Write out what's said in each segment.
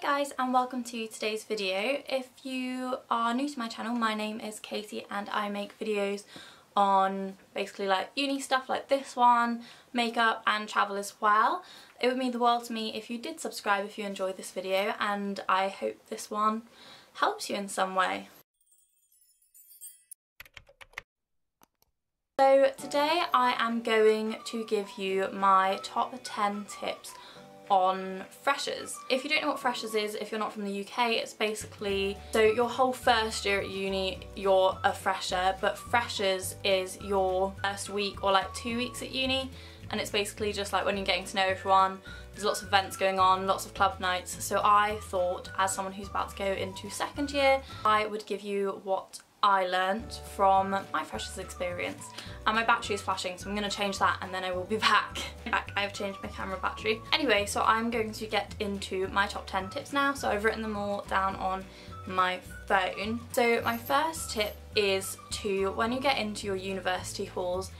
guys and welcome to today's video. If you are new to my channel, my name is Katie and I make videos on basically like uni stuff like this one, makeup and travel as well. It would mean the world to me if you did subscribe if you enjoyed this video and I hope this one helps you in some way. So today I am going to give you my top 10 tips on freshers. If you don't know what freshers is, if you're not from the UK, it's basically, so your whole first year at uni, you're a fresher, but freshers is your first week or like two weeks at uni, and it's basically just like when you're getting to know everyone, there's lots of events going on, lots of club nights, so I thought as someone who's about to go into second year, I would give you what I learnt from my freshers experience. And my battery is flashing so I'm going to change that and then I will be back. back. I've changed my camera battery. Anyway, so I'm going to get into my top 10 tips now. So I've written them all down on my phone. So my first tip is to, when you get into your university halls,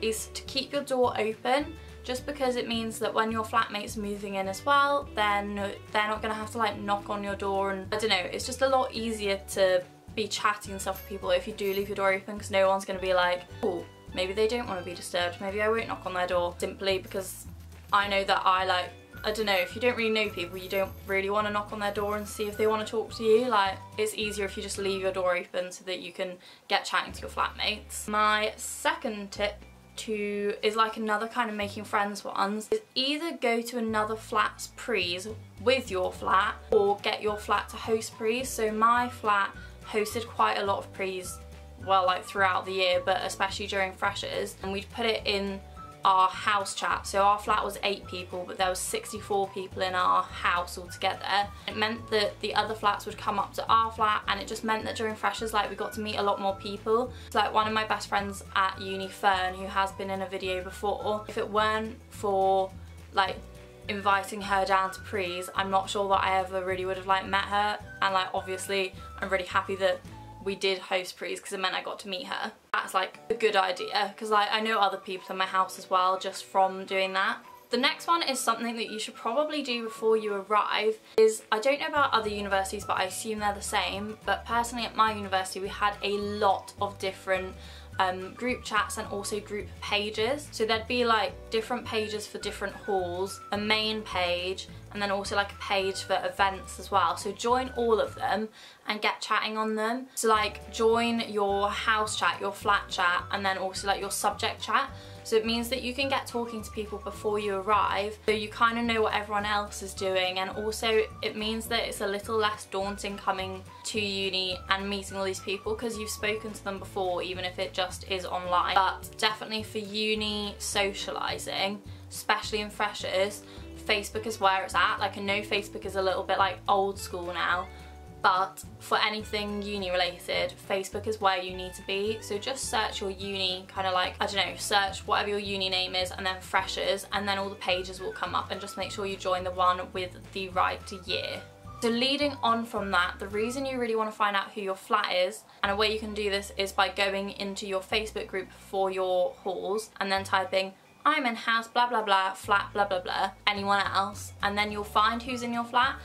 is to keep your door open just because it means that when your flatmate's moving in as well then they're not going to have to like knock on your door and I don't know it's just a lot easier to be chatting and stuff with people if you do leave your door open because no one's going to be like, oh, maybe they don't want to be disturbed, maybe I won't knock on their door simply because I know that I like, I don't know, if you don't really know people you don't really want to knock on their door and see if they want to talk to you, like it's easier if you just leave your door open so that you can get chatting to your flatmates. My second tip to is like another kind of making friends ones is either go to another flat's prees with your flat or get your flat to host prees so my flat hosted quite a lot of prees well like throughout the year but especially during freshers. And we'd put it in our house chat. So our flat was eight people but there was 64 people in our house altogether. It meant that the other flats would come up to our flat and it just meant that during freshers like we got to meet a lot more people. Like one of my best friends at uni Fern who has been in a video before. If it weren't for like inviting her down to prees I'm not sure that I ever really would have like met her and like obviously I'm really happy that we did host prees because it meant I got to meet her. That's like a good idea because like I know other people in my house as well just from doing that. The next one is something that you should probably do before you arrive is I don't know about other universities but I assume they're the same but personally at my university we had a lot of different um, group chats and also group pages. So there'd be like different pages for different halls, a main page, and then also like a page for events as well. So join all of them and get chatting on them. So like join your house chat, your flat chat, and then also like your subject chat. So it means that you can get talking to people before you arrive so you kind of know what everyone else is doing and also it means that it's a little less daunting coming to uni and meeting all these people because you've spoken to them before even if it just is online. But definitely for uni socialising, especially in freshers, Facebook is where it's at. Like I know Facebook is a little bit like old school now but for anything uni related Facebook is where you need to be so just search your uni kind of like I don't know search whatever your uni name is and then freshers and then all the pages will come up and just make sure you join the one with the right year. So leading on from that, the reason you really want to find out who your flat is, and a way you can do this is by going into your Facebook group for your halls and then typing I'm in house blah blah blah flat blah blah blah anyone else and then you'll find who's in your flat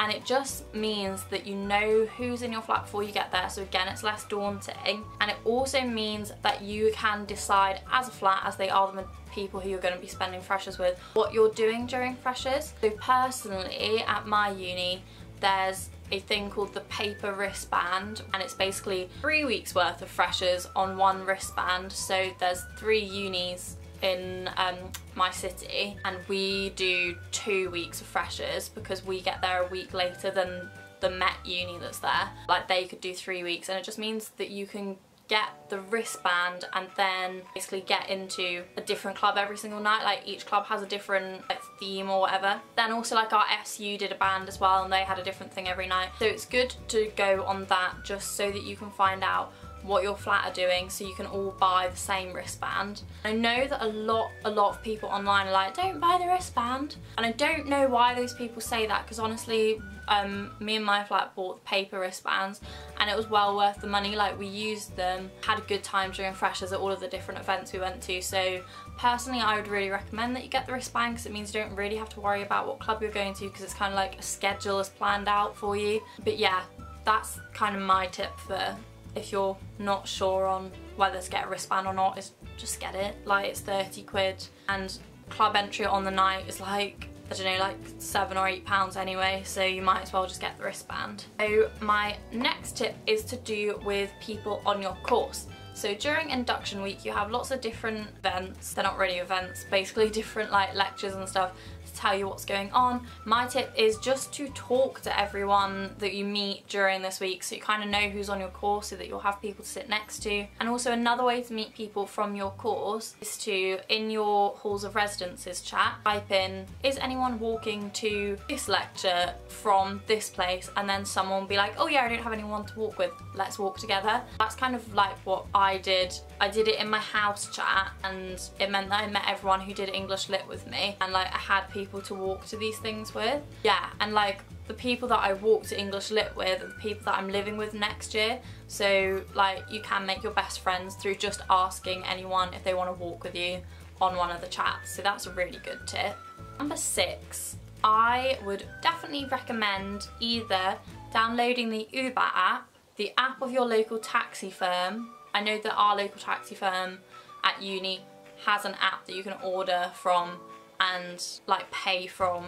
and it just means that you know who's in your flat before you get there so again it's less daunting and it also means that you can decide as a flat as they are the people who you're going to be spending freshers with what you're doing during freshers. So personally at my uni there's a thing called the paper wristband and it's basically three weeks worth of freshers on one wristband so there's three unis in um, my city and we do two weeks of freshers because we get there a week later than the Met uni that's there. Like they could do three weeks and it just means that you can get the wristband and then basically get into a different club every single night. Like each club has a different like, theme or whatever. Then also like our SU did a band as well and they had a different thing every night. So it's good to go on that just so that you can find out what your flat are doing so you can all buy the same wristband. I know that a lot a lot of people online are like don't buy the wristband. And I don't know why those people say that because honestly um, me and my flat bought paper wristbands and it was well worth the money like we used them had a good time during freshers at all of the different events we went to. So personally I would really recommend that you get the wristband because it means you don't really have to worry about what club you're going to because it's kind of like a schedule is planned out for you. But yeah that's kind of my tip for if you're not sure on whether to get a wristband or not is just get it like it's 30 quid and club entry on the night is like I don't know, like seven or eight pounds anyway, so you might as well just get the wristband. So my next tip is to do with people on your course. So during induction week you have lots of different events, they're not really events, basically different like lectures and stuff tell you what's going on. My tip is just to talk to everyone that you meet during this week so you kind of know who's on your course so that you'll have people to sit next to. And also another way to meet people from your course is to, in your halls of residences chat, type in, is anyone walking to this lecture from this place? And then someone will be like, oh yeah, I don't have anyone to walk with, let's walk together. That's kind of like what I did. I did it in my house chat and it meant that I met everyone who did English Lit with me and like I had people to walk to these things with. Yeah, and like the people that I walk to English Lit with are the people that I'm living with next year. So like you can make your best friends through just asking anyone if they want to walk with you on one of the chats. So that's a really good tip. Number six, I would definitely recommend either downloading the Uber app, the app of your local taxi firm. I know that our local taxi firm at uni has an app that you can order from and like pay from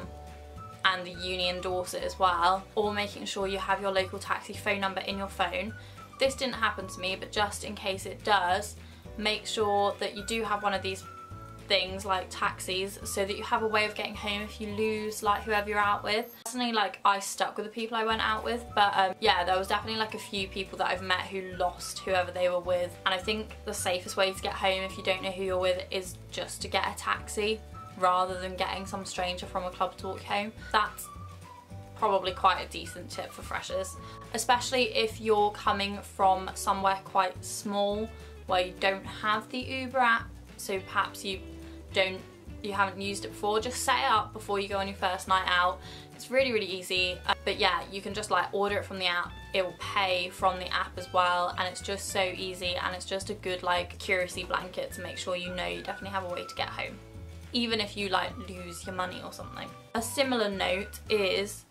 and the uni endorse it as well or making sure you have your local taxi phone number in your phone. This didn't happen to me but just in case it does make sure that you do have one of these things like taxis so that you have a way of getting home if you lose like whoever you're out with. Personally like I stuck with the people I went out with but um, yeah there was definitely like a few people that I've met who lost whoever they were with and I think the safest way to get home if you don't know who you're with is just to get a taxi rather than getting some stranger from a club to walk home. That's probably quite a decent tip for freshers, especially if you're coming from somewhere quite small where you don't have the Uber app, so perhaps you don't you haven't used it before, just set it up before you go on your first night out. It's really, really easy. Uh, but yeah, you can just like order it from the app. It will pay from the app as well. And it's just so easy. And it's just a good like security blanket to make sure you know you definitely have a way to get home even if you like lose your money or something. A similar note is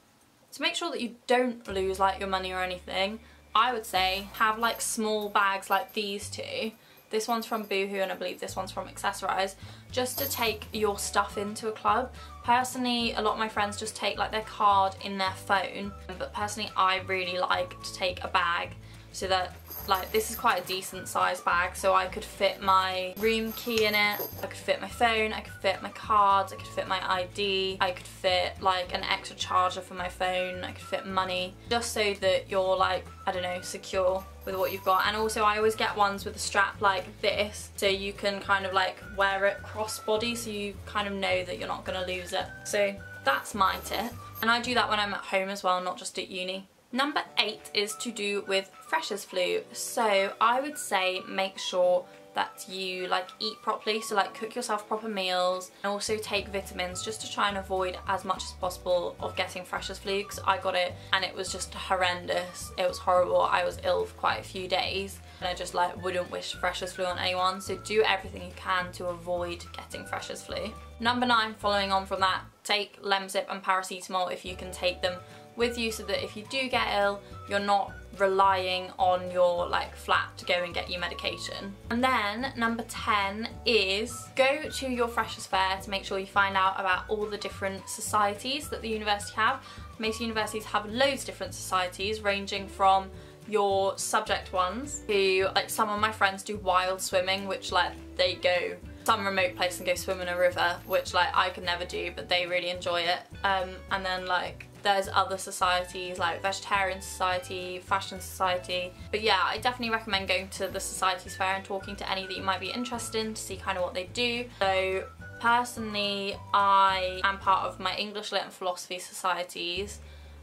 to make sure that you don't lose like your money or anything, I would say have like small bags like these two. This one's from Boohoo and I believe this one's from Accessorize, just to take your stuff into a club. Personally, a lot of my friends just take like their card in their phone, but personally I really like to take a bag so that like this is quite a decent size bag so I could fit my room key in it, I could fit my phone, I could fit my cards, I could fit my ID, I could fit like an extra charger for my phone, I could fit money just so that you're like, I don't know, secure with what you've got and also I always get ones with a strap like this so you can kind of like wear it cross body so you kind of know that you're not going to lose it. So that's my tip and I do that when I'm at home as well not just at uni. Number eight is to do with freshers flu. So I would say make sure that you like eat properly. So like cook yourself proper meals and also take vitamins just to try and avoid as much as possible of getting freshers flu because I got it and it was just horrendous. It was horrible. I was ill for quite a few days and I just like wouldn't wish freshers flu on anyone. So do everything you can to avoid getting freshers flu. Number nine following on from that take Lemsip and paracetamol if you can take them with you so that if you do get ill, you're not relying on your like flat to go and get you medication. And then number 10 is go to your freshers fair to make sure you find out about all the different societies that the university have. Most universities have loads of different societies ranging from your subject ones to like some of my friends do wild swimming which like they go some remote place and go swim in a river which like I could never do but they really enjoy it um, and then like there's other societies like Vegetarian Society, Fashion Society. But yeah, I definitely recommend going to the Societies Fair and talking to any that you might be interested in to see kind of what they do. So personally, I am part of my English Lit and Philosophy Societies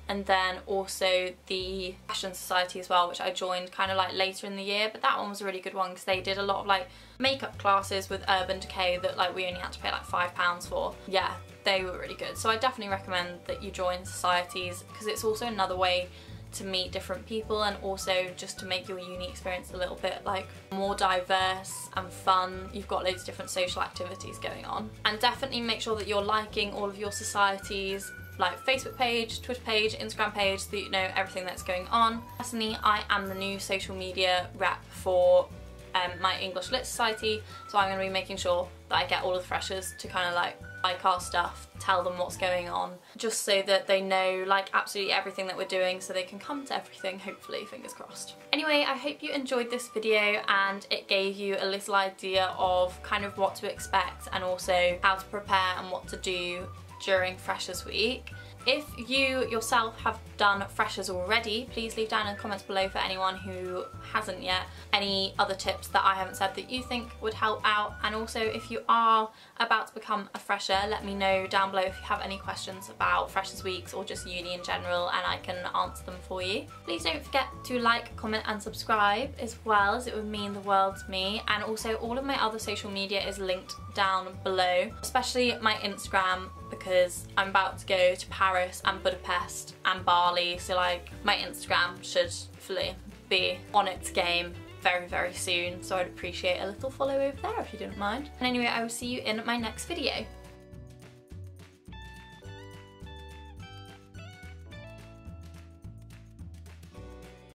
and then also the Fashion Society as well, which I joined kind of like later in the year, but that one was a really good one because they did a lot of like makeup classes with Urban Decay that like we only had to pay like five pounds for. Yeah, they were really good. So I definitely recommend that you join societies because it's also another way to meet different people and also just to make your uni experience a little bit like more diverse and fun. You've got loads of different social activities going on. And definitely make sure that you're liking all of your societies like Facebook page, Twitter page, Instagram page so you know everything that's going on. Personally, I am the new social media rep for um, my English Lit Society so I'm going to be making sure that I get all of the freshers to kind of like like our stuff, tell them what's going on, just so that they know like absolutely everything that we're doing so they can come to everything, hopefully, fingers crossed. Anyway, I hope you enjoyed this video and it gave you a little idea of kind of what to expect and also how to prepare and what to do during Freshers Week. If you yourself have done freshers already, please leave down in the comments below for anyone who hasn't yet any other tips that I haven't said that you think would help out and also if you are about to become a fresher let me know down below if you have any questions about freshers weeks or just uni in general and I can answer them for you. Please don't forget to like, comment and subscribe as well as it would mean the world to me and also all of my other social media is linked down below especially my Instagram because I'm about to go to Paris and Budapest and Bali so like my Instagram should hopefully be on its game very very soon so I'd appreciate a little follow over there if you didn't mind. And anyway I will see you in my next video.